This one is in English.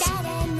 誰も